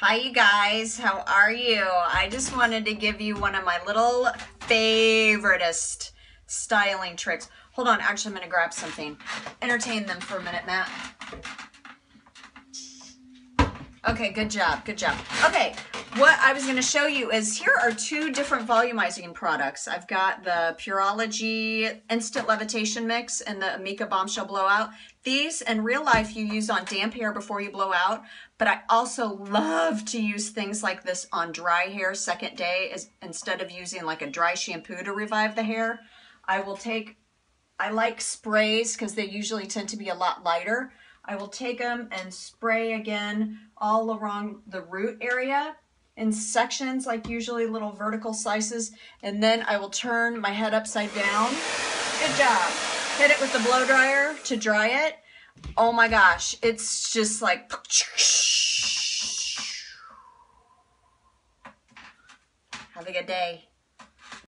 Hi, you guys. How are you? I just wanted to give you one of my little favoriteest styling tricks. Hold on. Actually, I'm going to grab something. Entertain them for a minute, Matt. Okay, good job. Good job. Okay, what I was going to show you is here are two different volumizing products. I've got the Pureology Instant Levitation Mist and the Amika Bombshell Blowout. These in real life you use on damp hair before you blow out, but I also love to use things like this on dry hair second day is instead of using like a dry shampoo to revive the hair. I will take, I like sprays because they usually tend to be a lot lighter. I will take them and spray again all around the root area in sections, like usually little vertical slices, and then I will turn my head upside down. Good job. Hit it with the blow dryer to dry it. Oh my gosh, it's just like have a good day.